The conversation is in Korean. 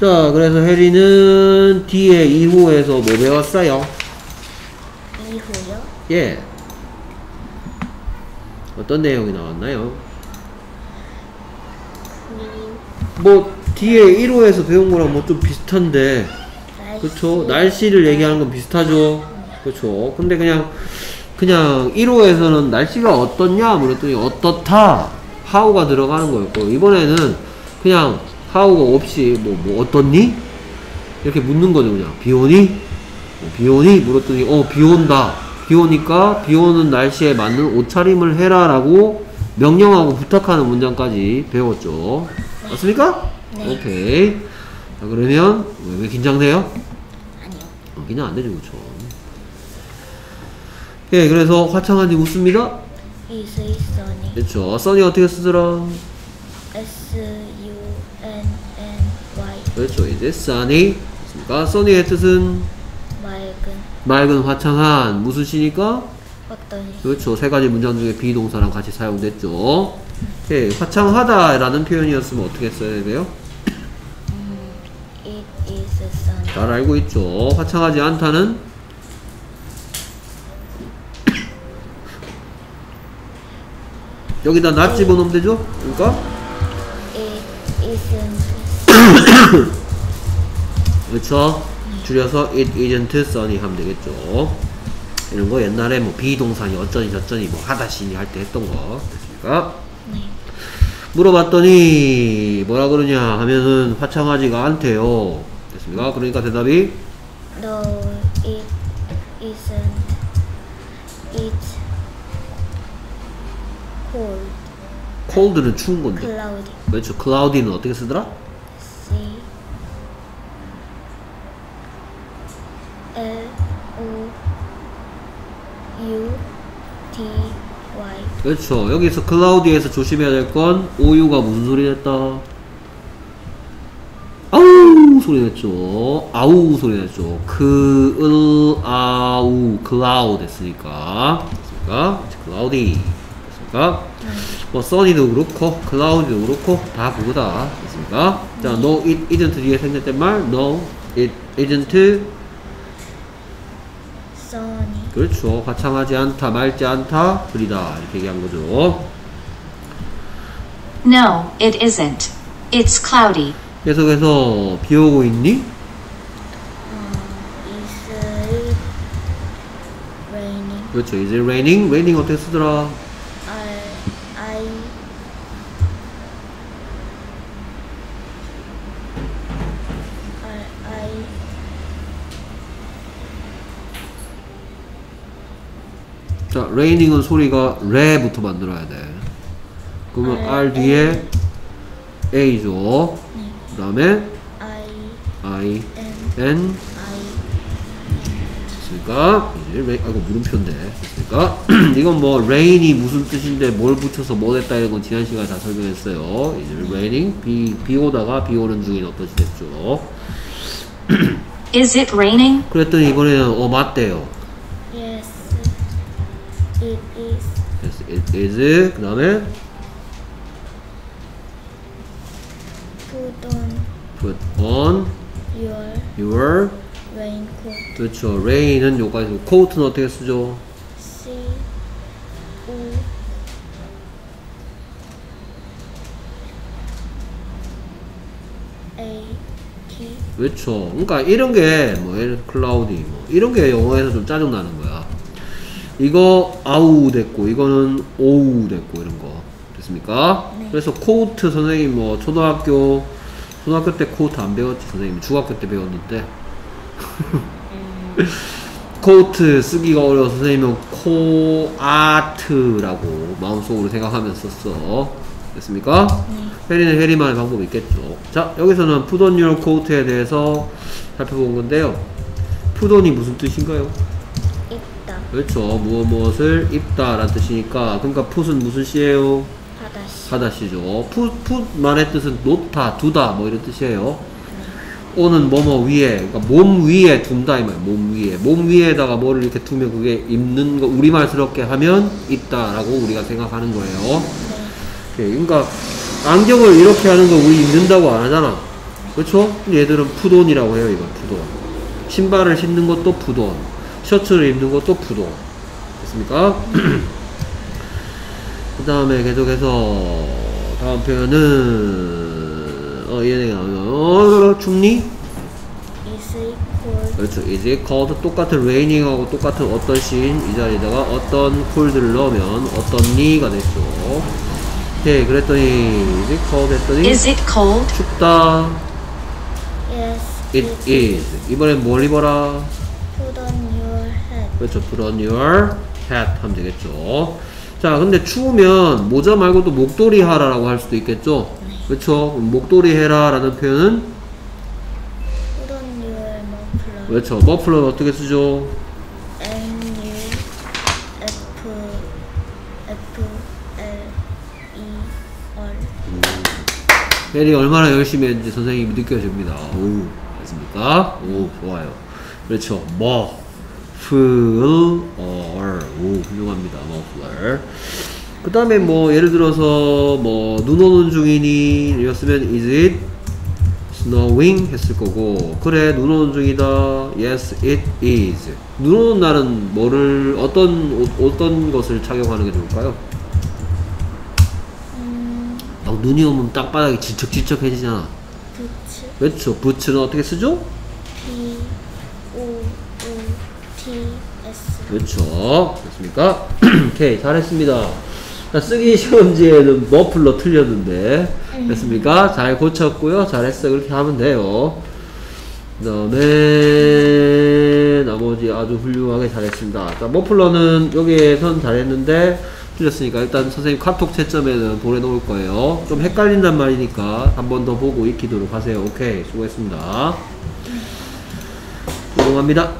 자, 그래서 혜리는 뒤에 2호에서 뭐 배웠어요? 이후요? 예. 어떤 내용이 나왔나요? 그 뭐, 뒤에 1호에서 배운 거랑 뭐 좀 비슷한데, 날씨 그쵸? 날씨를 얘기하는 건 비슷하죠? 그쵸? 근데 그냥, 그냥 1호에서는 날씨가 어떻냐? 물었더니 어떻다? 하우가 들어가는 거였고, 이번에는 그냥 하우가 없이 뭐, 뭐 어떻니? 이렇게 묻는 거죠, 그냥. 비 오니? 뭐, 비 오니? 물었더니, 어, 비 온다. 비 오니까 비 오는 날씨에 맞는 옷차림을 해라 라고 명령하고 부탁하는 문장까지 배웠죠. 맞습니까? 네. 오케이. 자, 그러면, 왜, 왜 긴장돼요? 아니요. 어, 그냥 안 되죠, 그쵸. 예, 그래서 화창한지 묻습니다. is is sunny. 그쵸. 써니 어떻게 쓰더라? S 그렇죠. 이제 sunny. 그러니까 sunny의 뜻은 맑은 맑은 화창한 무슨 시니까? 어떤 시 그렇죠. 세 가지 문장 중에 비동사랑 같이 사용됐죠. 예, 화창하다 라는 표현이었으면 어떻게 써야 돼요? It is sunny. 잘 알고 있죠. 화창하지 않다는 여기다 낫 집어넣으면 되죠? 그러니까 It isn't 그렇죠. 줄여서 it isn't sunny 하면 되겠죠. 이런 거 옛날에 뭐 비동사니 어쩌니 저쩌니 뭐 하다시니 할 때 했던 거 됐습니까? 네. 물어봤더니 뭐라 그러냐 하면은 화창하지가 않대요. 됐습니까? 그러니까 대답이 No, it isn't. It's cold, cold는 추운 건데. cloudy. 그렇죠. cloudy는 어떻게 쓰더라? C L O U T Y. 그렇죠. 여기서 cloudy에서 조심해야 될 건 오유가 무슨 소리 냈다? 아우 소리 냈죠. 아우 소리 냈죠. 그, 을, 아우, cloud 됐으니까. 됐습니까? cloudy. 됐습니까? 뭐, sunny도 그렇고, cloudy도 그렇고, 다 그거다. 됐습니까? 자, no, it isn't 뒤에 생겼단 말, no, it isn't. Sunny. 그렇죠. 화창하지 않다, 맑지 않다, 그리다. 이렇게 얘기한 거죠. No, it isn't. It's cloudy. 계속해서 비 오고 있니? Is it raining? 그렇죠. Is it raining? raining 어떻게 쓰더라? I I I I 자, raining은 소리가 레부터 만들어야 돼. 그러면 아, R 뒤에 A죠. 그 다음에 I N N. 됐습니까? 이제 rain, 아이고, 물음표인데. 됐습니까? 이건 뭐, rain이 무슨 뜻인데 뭘 붙여서 뭐 됐다 이런 건 지난 시간에 다 설명했어요. 이제 raining, 비, 비 오다가 비 오는 중인 어떤 시 됐죠. Is it raining? 그랬더니 이번에는 어, 맞대요. It is Yes, it is. 그 다음에 put on put on your your raincoat 그렇죠. rain은 요까지 coat는 어떻게 쓰죠? C O A T 그렇죠. 그러니까 이런 게뭐 예를 들어 cloudy 뭐 이런 게 영어에서 좀 짜증 나는 거야. 이거 아우 됐고 이거는 오우 됐고 이런 거 됐습니까? 네. 그래서 코트 선생님 뭐 초등학교 초등학교 때 코트 안 배웠지 선생님 중학교 때 배웠는데 코트 쓰기가 어려워서 선생님은 코아트라고 마음속으로 생각하면서 썼어 됐습니까? 네. 혜리는 혜리만의 방법이 있겠죠 자 여기서는 put on your coat에 대해서 살펴본 건데요 put on이 무슨 뜻인가요? 그렇죠 무엇 무엇을 입다 라는 뜻이니까 그러니까 풋은 무슨 시예요? 하다시 하다시죠 풋, 풋만의 뜻은 놓다 두다 뭐 이런 뜻이에요 오는 뭐뭐 위에 그러니까 몸 위에 둔다 이 말이에요 몸 위에 몸 위에다가 뭐를 이렇게 두면 그게 입는 거 우리말스럽게 하면 있다라고 우리가 생각하는 거예요 네. 그러니까 안경을 이렇게 하는 거 우리 입는다고 안 하잖아 그렇죠? 얘들은 푸돈이라고 해요. 이건 푸돈. 신발을 신는 것도 푸돈. 셔츠를 입는 것도 푸돈. 됐습니까? 그 다음에 계속해서 다음 표현은 어 얘네가 어 춥니? Is it cold? 그렇죠. 이제 cold 똑같은 raining하고 똑같은 어떤 시인 이 자리에다가 어떤 cold를 넣으면 어떤 니가 됐죠. 오케이 그랬더니 이제 cold 했더니 Is it cold? 춥다. Yes, It is. 이번엔 뭘 입어라? Put on. 그렇죠. Put on your hat 하면 되겠죠. 자, 근데 추우면 모자 말고 도 목도리 하라라고 할 수도 있겠죠. 그렇죠. 목도리 해라라는 표현은 Put on your muffler. 그렇죠. 머플러는 어떻게 쓰죠? M U F F L E R. 혜리 얼마나 열심히 했는지 선생님이 느껴집니다. 오, 됐습니까? 오, 좋아요. 그렇죠. 뭐, 풀, 얼. 오, 훌륭합니다. 머플러. 그 다음에 뭐, 예를 들어서, 뭐, 눈 오는 중이니, 이었으면, is it snowing? 했을 거고, 그래, 눈 오는 중이다. Yes, it is. 눈 오는 날은 뭐를, 어떤, 옷, 어떤 것을 착용하는 게 좋을까요? 음, 막 눈이 오면 땅바닥이 지척지척해지잖아. 부츠. 그렇죠. 부츠는 어떻게 쓰죠? B O O T S. 그렇죠. 됐습니까? 오케이. 잘했습니다. 자, 쓰기 시험지에는 머플러 틀렸는데. 됐습니까? 잘 고쳤고요. 잘했어. 그렇게 하면 돼요. 그 다음에, 나머지 아주 훌륭하게 잘했습니다. 자, 머플러는 여기에선 잘했는데, 틀렸으니까 일단 선생님 카톡 채점에는 보내놓을 거예요. 좀 헷갈린단 말이니까 한 번 더 보고 익히도록 하세요. 오케이. 수고했습니다. 훌륭합니다.